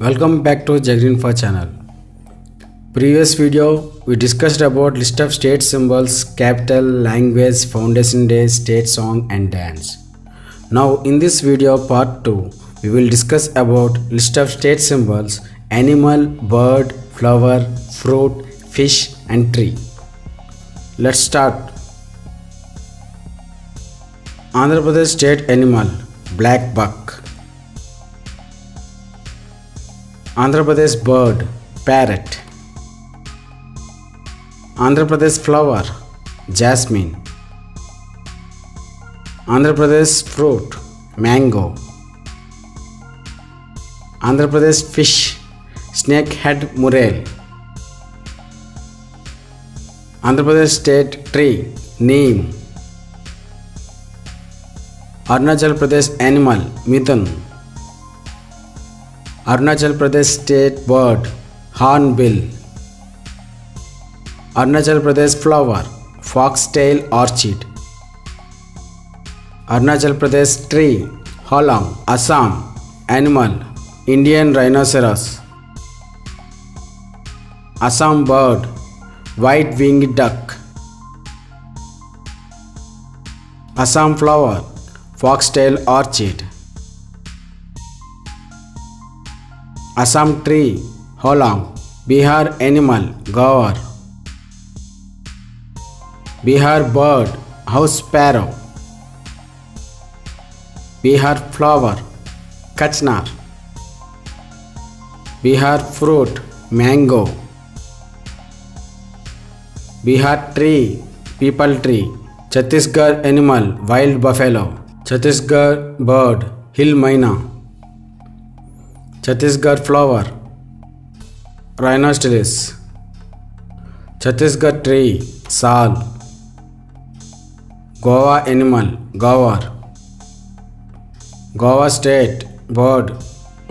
Welcome back to Jagrinfa channel. Previous video we discussed about list of state symbols, capital, language, foundation day, state song and dance. Now in this video part 2 we will discuss about list of state symbols, animal, bird, flower, fruit, fish and tree. Let's start. Andhra Pradesh state animal black buck. Andhra Pradesh bird parrot. Andhra Pradesh flower jasmine. Andhra Pradesh fruit mango. Andhra Pradesh fish snakehead murrel. Andhra Pradesh state tree neem. Arunachal Pradesh animal mithun. Arunachal Pradesh state bird hornbill Arunachal Pradesh flower foxtail orchid Arunachal Pradesh tree holong Assam animal Indian rhinoceros Assam bird white wing duck Assam flower fox tail orchid Assam tree holong. Bihar animal gaur. Bihar bird house sparrow. Bihar flower kachnar. Bihar fruit mango. Bihar tree people tree. Chhattisgarh animal wild buffalo. Chhattisgarh bird hill myna. Chhattisgarh flower rhynchostylis Chhattisgarh tree sal, Goa animal gaur Goa state bird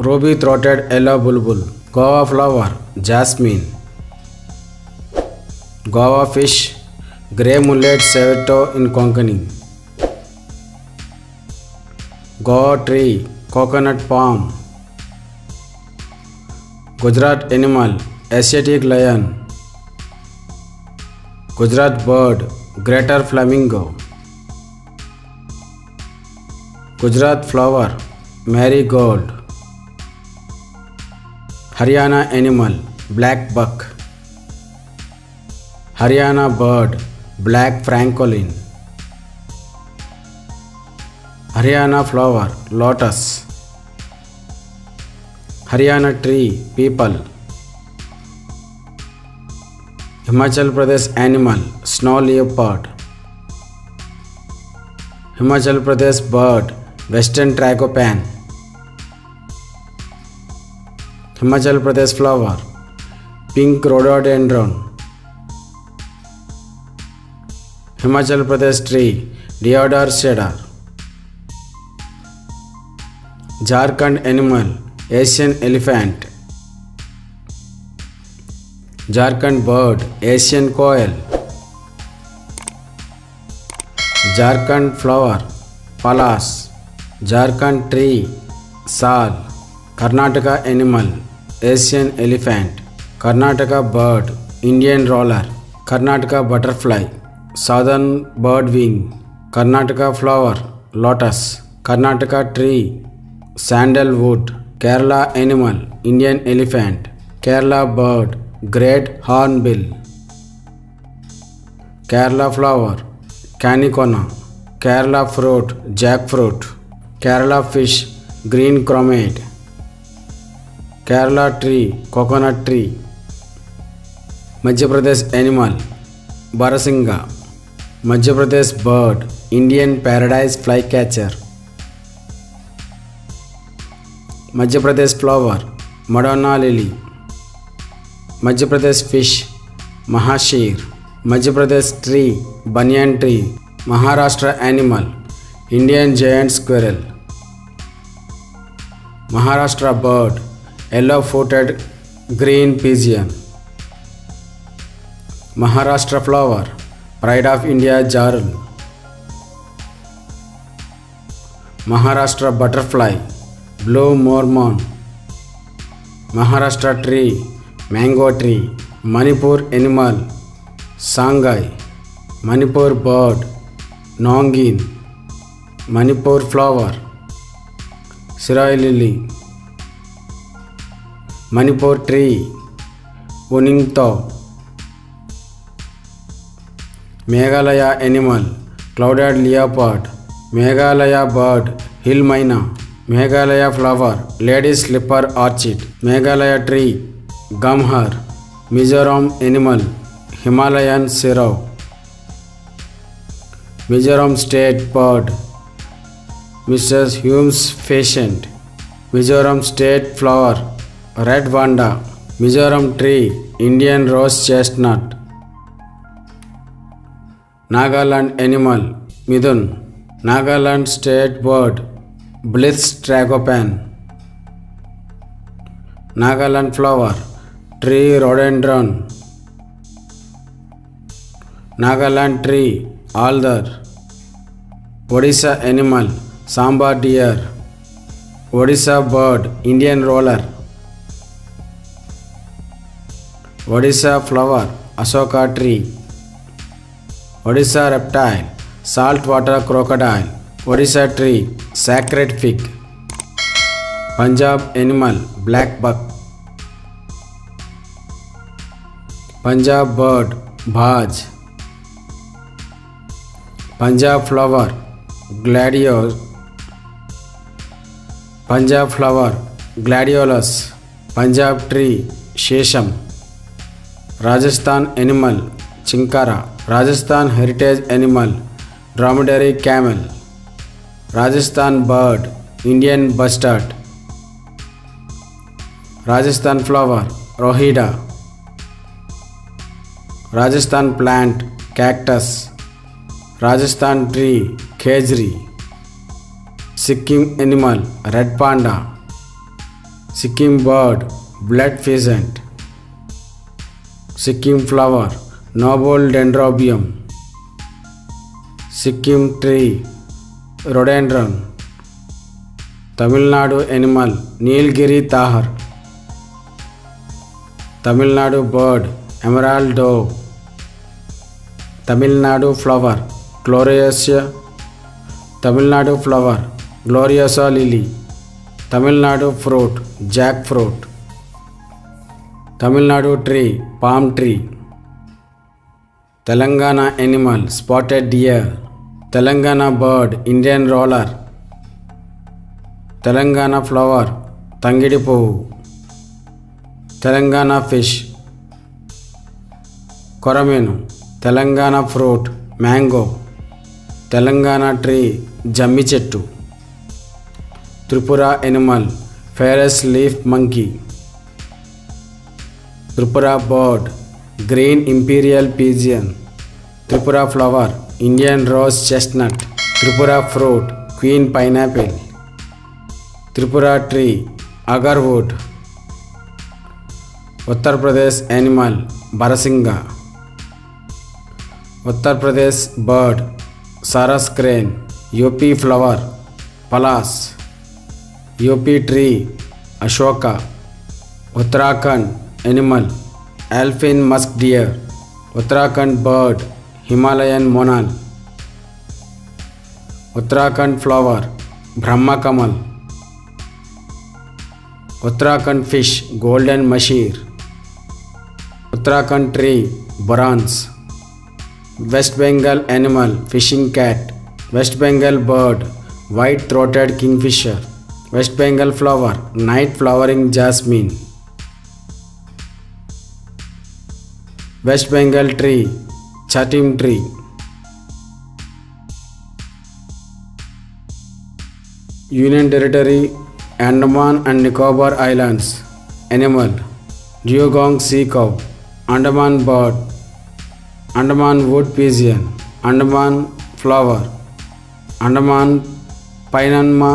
ruby throated yellow Bulbul Goa flower jasmine Goa fish grey mullet सेवेटो in Konkani Goa tree coconut palm Gujarat animal, Asiatic lion. Gujarat bird, greater flamingo. Gujarat flower marigold Haryana animal, black buck. Haryana bird, black francolin. Haryana flower, lotus. Haryana tree, peepal. Himachal Pradesh animal snow leopard Himachal Pradesh bird, western tragopan Himachal Pradesh flower, pink rhododendron. Himachal Pradesh tree deodar cedar Jharkhand animal Asian elephant Jharkhand bird Asian koel Jharkhand flower palash Jharkhand tree sal Karnataka animal Asian elephant Karnataka bird Indian roller Karnataka butterfly southern bird wing Karnataka flower lotus Karnataka tree sandalwood tree sandalwood. Kerala animal Indian elephant. Kerala bird great hornbill. Kerala flower canicona. Kerala fruit jackfruit. Kerala fish green chromate. Kerala tree coconut tree. Madhya Pradesh animal Barasinga. Madhya Pradesh bird Indian paradise flycatcher. Madhya Pradesh flower Madonna lily. Madhya Pradesh fish Mahashir. Madhya Pradesh tree banyan tree. Maharashtra animal Indian giant squirrel. Maharashtra bird yellow footed green pigeon. Maharashtra flower pride of India jarl. Maharashtra butterfly blue Mormon Maharashtra tree mango tree Manipur animal sangai Manipur bird Nongin Manipur flower Shirui lily Manipur tree Uningthou Meghalaya animal clouded leopard Meghalaya bird hill myna. Meghalaya flower lady slipper orchid, Meghalaya tree, gamhar, Mizoram animal, Himalayan serow, Mizoram state bird Mrs Hume's pheasant Mizoram state flower, red vanda, Mizoram tree, Indian rose chestnut, Nagaland animal, mithun, Nagaland state bird Blyth's tragopan Nagaland flower tree rhododendron Nagaland tree alder Odisha animal sambar deer Odisha bird Indian roller Odisha flower Ashoka tree Odisha reptile salt water crocodile Odisha tree, sacred fig, Punjab animal, black buck, Punjab bird, bhaj, Punjab flower, gladiolus, Punjab flower, gladiolus, Punjab tree, shesham, Rajasthan animal, chinkara, Rajasthan heritage animal, dromedary camel, Rajasthan bird, Indian bustard, Rajasthan flower, rohida, Rajasthan plant, cactus, Rajasthan tree, khejri, Sikkim animal, red panda, Sikkim bird, blood pheasant, Sikkim flower, noble dendrobium, Sikkim tree, రొడెండ్రన్ Tamil Nadu animal Nilgiri tahr Tamil Nadu bird emerald dove Tamil Nadu flower gloriosa Tamil Nadu flower gloriosa lily Tamil Nadu fruit jackfruit Tamil Nadu tree palm tree Telangana animal spotted deer. Telangana bird Indian roller Telangana flower Tangidi పువ్వు Telangana fish కొరమేను Telangana fruit mango Telangana tree jammi chettu Tripura animal Phayre's leaf monkey Tripura bird green imperial pigeon Tripura flower Indian rose chestnut Tripura fruit queen pineapple Tripura tree agarwood Uttar Pradesh animal barasingha Uttar Pradesh bird sarus crane UP flower palash UP tree Ashoka Uttarakhand animal alpine musk deer Uttarakhand bird Himalayan monal Uttarakhand flower Brahma Kamal Uttarakhand fish golden mahseer Uttarakhand tree burans west Bengal animal fishing cat west Bengal bird white throated kingfisher west Bengal flower night flowering jasmine west Bengal tree chatim tree. Union Territory Andaman and Nicobar Islands. Animal Dugong sea cow. Andaman bird. Andaman wood pigeon, Andaman flower, Andaman Pinanma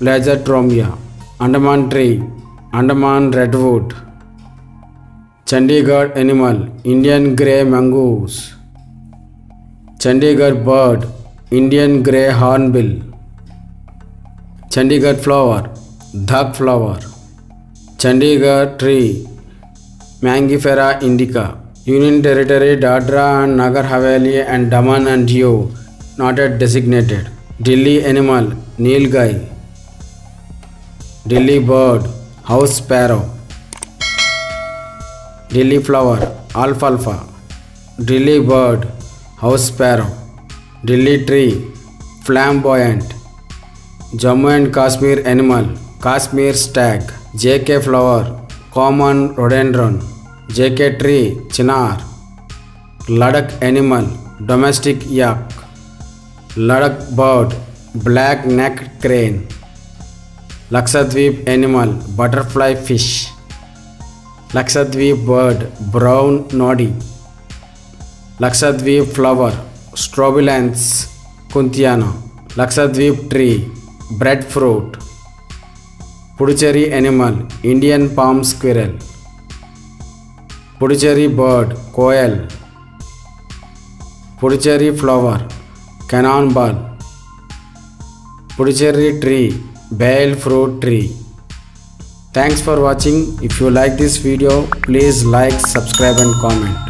lagerotromia, Andaman tree, Andaman redwood, Chandigarh animal, Indian grey mongoose, Chandigarh bird, Indian grey hornbill, Chandigarh flower, dhak flower, Chandigarh tree Mangifera indica Union Territory Dadra and Nagar Haveli and Daman and Diu not yet designated Delhi animal Nilgai Delhi bird House sparrow Delhi flower alpha alpha Delhi bird house sparrow Delhi tree flamboyant Jammu and Kashmir animal Kashmir stag JK flower common rhododendron JK tree chinar Ladakh animal domestic yak Ladakh bird black necked crane Lakshadweep animal butterfly fish Lakshadweep bird brown noddy Lakshadweep flower स्ट्रॉबिलेंस कुंतियाना Lakshadweep tree bread fruit Puducherry animal Indian palm squirrel Puducherry bird koel Puducherry flower cannon bird Puducherry tree bael fruit tree Thanks for watching. If you like this video, please like, subscribe and comment.